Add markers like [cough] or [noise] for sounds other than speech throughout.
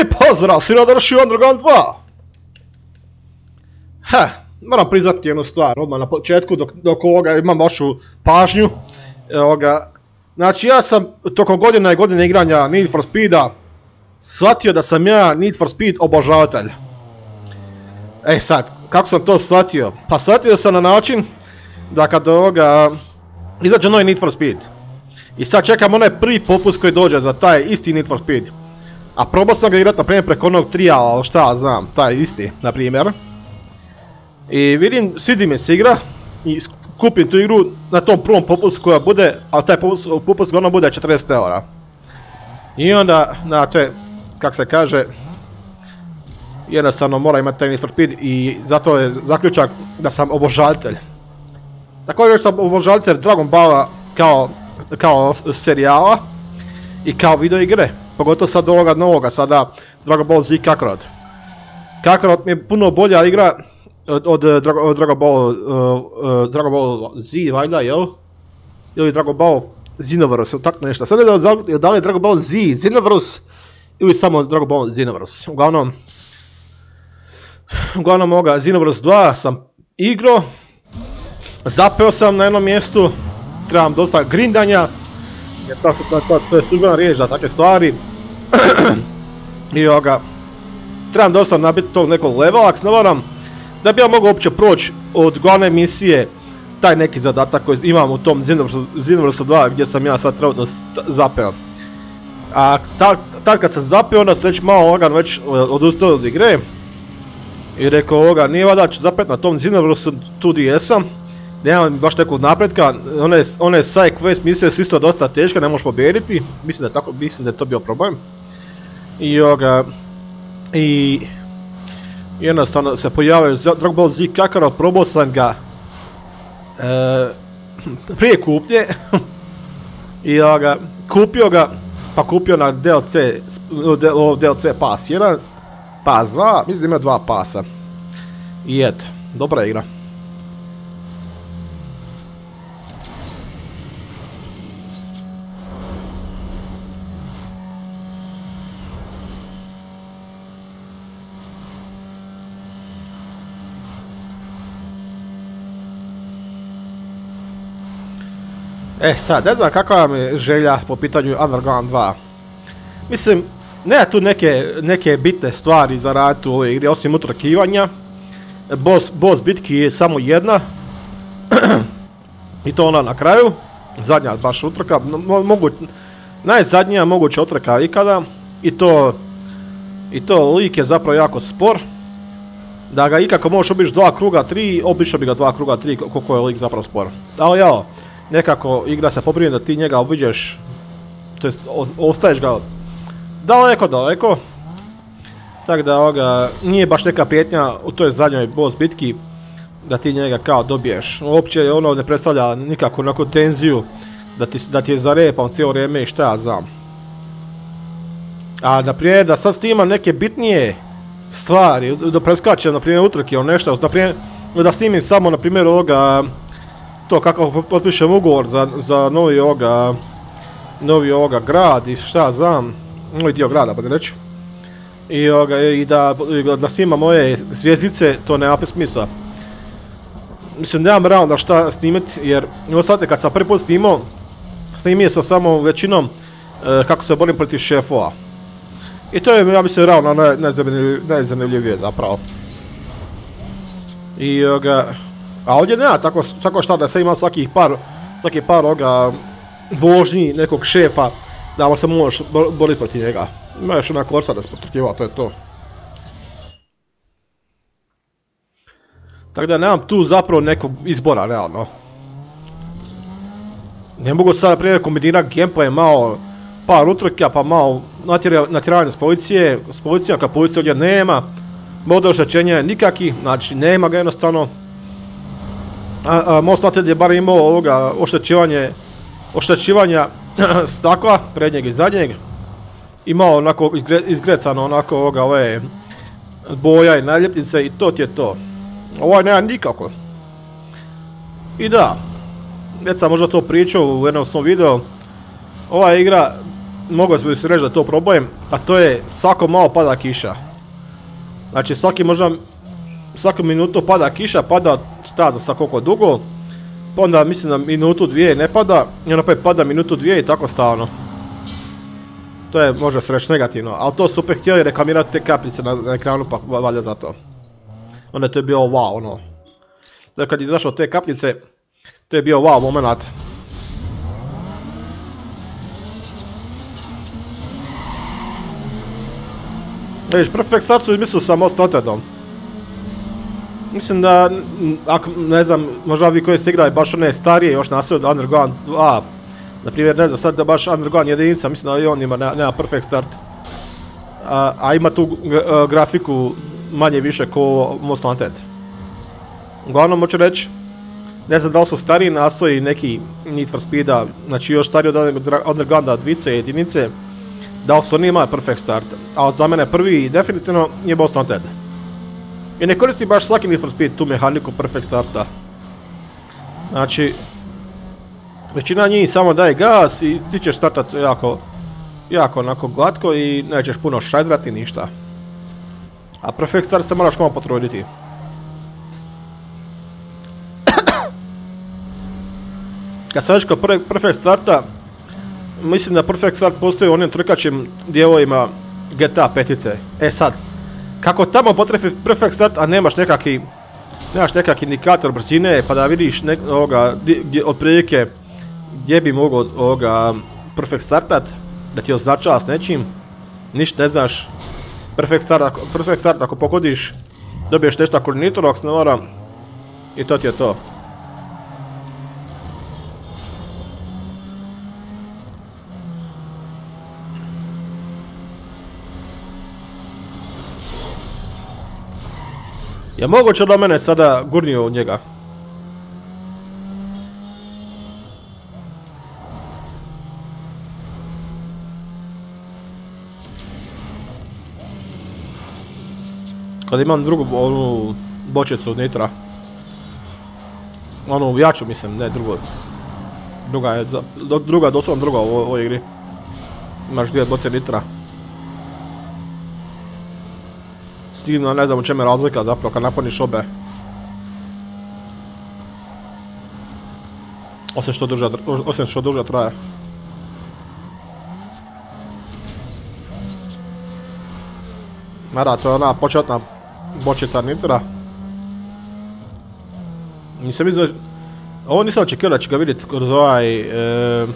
I pozdrav, si nadrši Underground 2! Ha, moram priznati jednu stvar odmah na početku dok, dok ovoga imam vašu pažnju. Ovoga, znači ja sam tokom godina i godine igranja Need for Speeda shvatio da sam ja Need for Speed obožavatelj. E sad, kako sam to shvatio? Pa shvatio sam na način da kad ovoga izađe novi Need for Speed i sad čekam onaj prvi popust koji dođe za taj isti Need for Speed. A probao sam ga igrat na primjer preko onog trijala, šta ja znam, taj isti, na primjer. I vidim, svidi mi se igra i kupim tu igru na tom prvom popustu koja bude, ali taj popust, popust bude 40 eura. I onda, znate, kak se kaže, jednostavno mora imati taj Need Speed i zato je zaključak da sam obožavatelj. Također sam obožavatelj Dragon Balla kao, kao serijala i kao video igre. Pogotovo sad ovoga novoga, sada Dragon Ball Z Kakarot. Kakarot mi je puno bolja igra od, od, Dragon Ball, uh, uh, Dragon Ball Z, valjda, jel? Ili Dragon Ball Xenoverse, ili tako nešto. Sad znam da li je Dragon Ball Z, Xenoverse, ili samo Dragon Ball Xenoverse. Uglavnom, uglavnom ovoga Xenoverse 2 sam igro, zapeo sam na jednom mjestu, trebam dosta grindanja, jer to, to, to, to je službena riječ za takve stvari. [clears throat] I ovoga, trebam dosta nabiti tog nekog levela, ako ne da bi ja mogao uopće proći od glavne misije taj neki zadatak koji imam u tom Xenoverse 2 gdje sam ja sad trenutno zapeo. A tad kad sam zapeo onda sam već malo ovoga već odustao od igre. I rekao ovoga nije vada ću zapet na tom Xenoverse tu gdje jesam. Nemam baš nekog napretka, one, one side quest misije su isto dosta teške, ne možeš pobijediti. Mislim da tako, mislim da je to bio problem. I ovoga, i jednostavno se pojavio Dragon Ball Z Kakarot, probao sam ga e, prije kupnje [laughs] i ovoga, kupio ga, pa kupio na DLC, DLC pas 1, pas 2, mislim da ima dva pasa. I eto, dobra igra. E sad, ne znam kakva vam je želja po pitanju Underground 2. Mislim, nema tu neke, neke bitne stvari za raditi u ovoj igri, osim utrakivanja. Boss, boss bitki je samo jedna. [clears throat] I to ona na kraju. Zadnja baš utrka. Mogu, najzadnija moguća utrka ikada. I to, I to lik je zapravo jako spor. Da ga ikako možeš obići dva kruga tri, obišao bi ga dva kruga tri koliko je lik zapravo spor. Ali ja, nekako igra se pobrine da ti njega obiđeš, to ostaješ ga daleko, daleko. Tako da ovoga, nije baš neka prijetnja u toj zadnjoj boss bitki da ti njega kao dobiješ. Uopće ono ne predstavlja nikakvu neku tenziju da ti, da ti je zarepan cijelo vrijeme i šta ja znam. A naprimjer da sad snimam neke bitnije stvari, da preskačem naprimjer utrke ili nešto, naprimjer da snimim samo naprimjer ovoga to kako potpišem ugovor za, za novi ovoga, novi ovoga grad i šta znam, novi dio grada pa reći. I, ovoga, i da, da moje zvijezdice, to nema smisla. Mislim, nemam realno šta snimiti, jer ostatne kad sam prvi put snimao, snimio sam samo većinom e, kako se borim protiv šefova. I to je, ja mislim, realno najzanimljivije zapravo. I ovoga, a ovdje nema tako, tako šta da se ima svakih par, svaki par oga vožnji nekog šefa da se možeš boriti protiv njega. Ima još ona korsa da se potrkivao, to je to. Tako da nemam tu zapravo nekog izbora, realno. Ne mogu sad, na primjer, kombinirati gameplay malo par utrka, pa malo natjeravanje s policije, s policijom, kad policije ovdje nema. Model oštećenja nikaki, znači nema ga jednostavno. Most Wanted je bar imao ovoga oštećivanje, oštećivanja [clears throat] stakla, prednjeg i zadnjeg. Imao onako izgrecano onako ovoga ove boja i naljepnice i to ti je to. Ovaj nema nikako. I da, već sam možda to pričao u jednom svom videu, ova igra mogao bi se reći da to probojem, a to je svako malo pada kiša. Znači svaki možda, svaku minutu pada kiša, pada staza sa koliko dugo, pa onda mislim da minutu dvije ne pada, i onda opet pada minutu dvije i tako stalno. To je može se negativno, ali to su opet htjeli reklamirati te kapljice na, ekranu pa valja za to. Onda to je bio wow ono. Da kad izašao te kapljice, to je bio wow moment. Vidiš, Perfect Start su izmislili sa Most Wantedom. Mislim da, ako, ne znam, možda vi koji ste igrali baš one starije još nasled Underground 2, na primjer, ne znam, sad da baš Underground jedinica, mislim da i on ima, nema Perfect Start. A, ima tu grafiku manje više ko Most Wanted. Uglavnom, hoću reći, ne znam da li su stariji nasloji neki Need for Speeda, znači još stariji od Undergrounda 2 jedinice, da li su oni imali Perfect Start, ali za mene prvi definitivno je Most Wanted. I ne koristi baš svaki Need for Speed tu mehaniku Perfect Starta. Znači, većina njih samo daje gas i ti ćeš startat jako, jako onako glatko i nećeš puno šajdrati ništa. A Perfect Start se moraš malo potruditi. [coughs] Kad sam već kod Perfect Starta, mislim da Perfect Start postoji u onim trkačim dijelovima GTA petice. E sad, kako tamo potrefi Perfect Start, a nemaš nekakvi nemaš nekakvi indikator brzine pa da vidiš nek, ovoga, gdje, otprilike gdje bi mogao ovoga Perfect Startat, da ti označava s nečim, ništa ne znaš. Perfect Start, perfect start ako pogodiš, dobiješ nešto koordinator ako se ne varam, i to ti je to. Je moguće da mene sada gurnio od njega? Kad imam drugu onu bočicu nitra. Onu jaču mislim, ne drugu. Druga je, druga doslovno druga u ovoj igri. Imaš dvije boce nitra. Stignu, ne znam u čemu je razlika zapravo kad napuniš obe. Osim što duže, osim što traje. Mara, to je ona početna bočica nitra. Nisam izgleda... Ovo nisam očekio da će ga vidjeti kroz ovaj... E,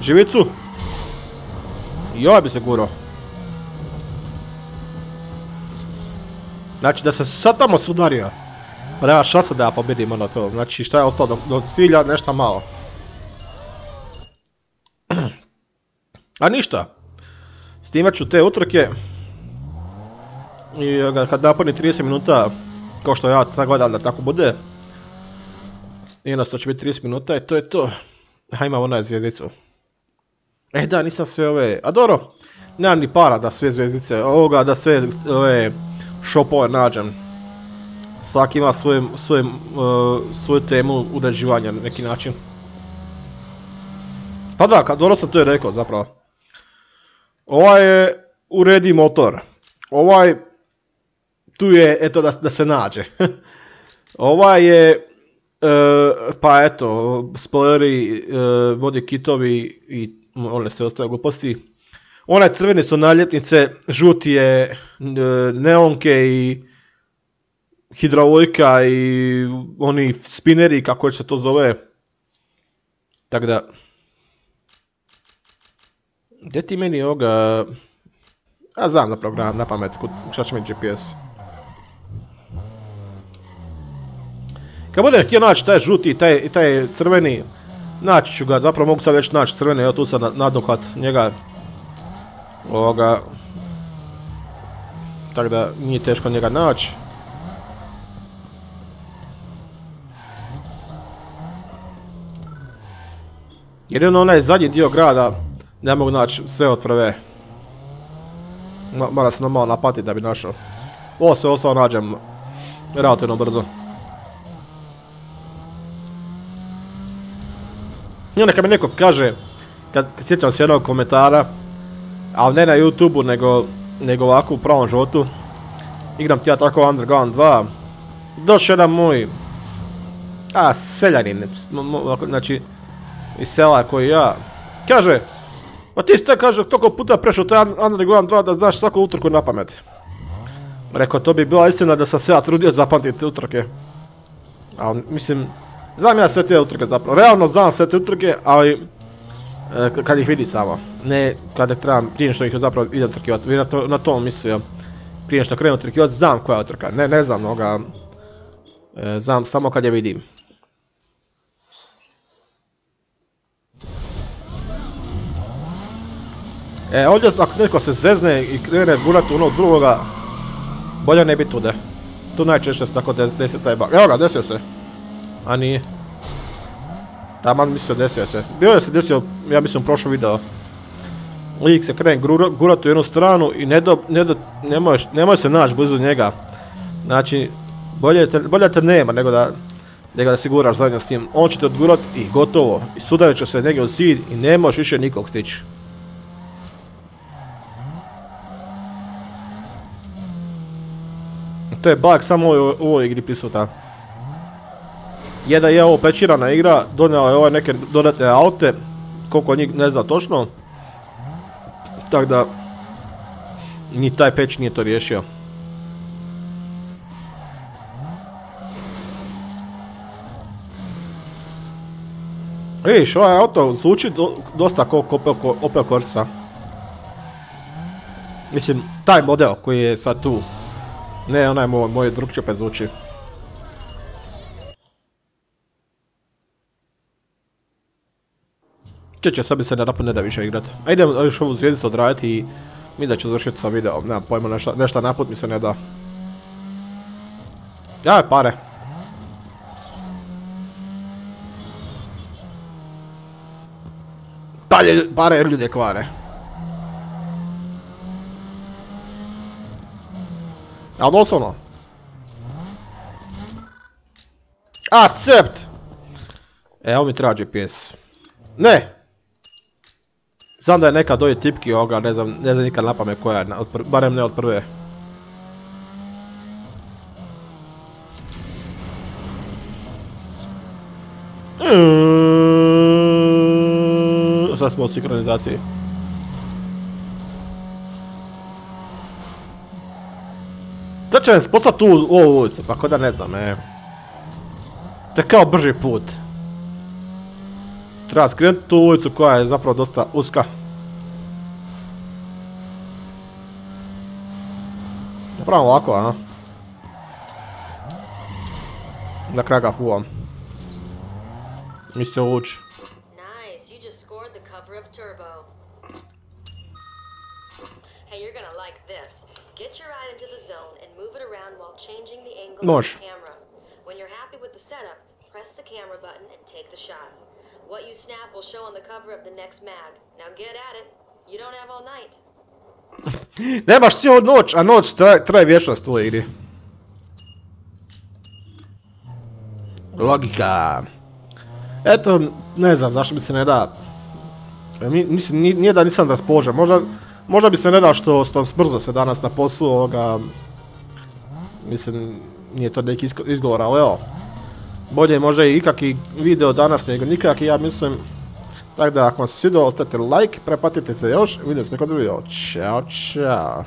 živicu. I ovaj bi se gurao. Znači da se sad tamo sudario. Pa nema šansa da ja pobjedim ono to. Znači šta je ostalo do, do cilja nešto malo. A ništa. Snimat ću te utrke. I kad napuni 30 minuta, kao što ja sad gledam da tako bude. Jednostavno će biti 30 minuta i to je to. Ha imam onaj zvijezdicu. E da, nisam sve ove... A dobro, nemam ni para da sve zvijezdice, ovoga da sve ove shopove nađem. Svaki ima svoje, svoje, uh, svoju temu uređivanja na neki način. Pa da, kad dobro sam to je rekao zapravo. Ovaj je uredi motor. Ovaj tu je eto da, da se nađe. [laughs] ovaj je uh, pa eto spoileri, uh, vodi kitovi i one sve ostale gluposti. One crvene su naljepnice, žuti je e, neonke i hidraulika i oni spineri, kako se to zove. Tako da... Gdje ti meni ovoga... Ja znam na program, na pamet, šta će mi GPS. Kad budem htio naći taj žuti i taj, crveni, naći ću ga, zapravo mogu sad već naći crveni, evo tu sam nadokat njega Ovoga... Tako da nije teško njega naći. Jedino onaj zadnji dio grada ne mogu naći sve od prve. Mora se normalno napatiti da bi našao. Ovo sve ostalo nađem relativno brzo. I onda kad mi neko kaže, kad sjećam se jednog komentara, Ali ne na youtube nego, nego ovako u pravom životu. Igram ti ja tako Underground 2. Došao jedan moj, a seljanin, znači iz sela koji ja, kaže, pa ti ste, kaže, toliko puta prešao taj Underground 2 da znaš svaku utrku na pamet. Rekao, to bi bila istina da sam se ja trudio zapamtiti utrke. Ali, mislim, znam ja sve te utrke zapravo. Realno znam sve te utrke, ali kad ih vidi samo. Ne kada trebam prije što ih zapravo ide utrkivati. Vjerojatno na to mislio. Prije što krenu utrkivati, znam koja je utrka. Ne, ne znam mnoga. E, znam samo kad je vidim. E, ovdje ako neko se zezne i krene gurati onog drugoga, bolje ne biti tude. Tu najčešće se tako desi taj bug. Evo ga, desio se. A nije. Taman mislio desio se. Bio je se desio, ja mislim, prošlo video. Lik se krene gurati u jednu stranu i ne do, ne do, nemoj, se naći blizu njega. Znači, bolje te, bolje nema nego da, nego da si guraš zajedno s njim. On će te odgurati i gotovo. I sudarit će se negdje u zid i ne možeš više nikog stići. To je bug samo u ovoj igri prisutan. Je da je ovo pečirana igra, donijela je ove neke dodatne aute, koliko njih ne zna točno. Tako da, ni taj peć nije to riješio. Vidiš, ovaj auto zvuči dosta kao Opel Corsa. Mislim, taj model koji je sad tu. Ne, onaj moj, moj drugčije zvuči. Čeće, sad bi se ne da više igrat. A idem još ovu zvijezdicu odraditi i mi da ću završiti sa videom. Nemam pojma, nešto, nešto naput mi se ne da. Ja, pare. Pare, pare ljude kvare. Ali doslovno. Accept! Evo mi treba GPS. Ne! Znam da je neka doje tipki ovoga, ne znam, ne znam nikad napame koja je, barem ne od prve. Sad smo u sinkronizaciji. Sad će me tu u ovu ulicu, pa da ne znam, e. To je kao brži put. Treba skrenuti tu ulicu koja je zapravo dosta uska. Napravimo ovako, a? Na kraju ga fuvam. Mi se ući. Hey, you're gonna like this. Get your ride into the zone and move it around while changing the angle of the camera. When you're happy with the setup, press the camera button and take the shot. What you snap will show on the cover of the next mag. Now get at it. You don't have all night. [laughs] Nemaš cijelu noć, a noć traje, vječnost u igri. Logika. Eto, ne znam zašto mi se ne da. Mislim, nije da nisam raspoložen. Možda, možda bi se ne da što sam smrzo se danas na poslu ovoga... Mislim, nije to neki izgovor, ali evo bolje možda i ikakvi video danas nego nikakvi, ja mislim. Tako da ako vam se svidio, ostavite like, prepatite se još, vidio se neko drugo. Ćao, čao.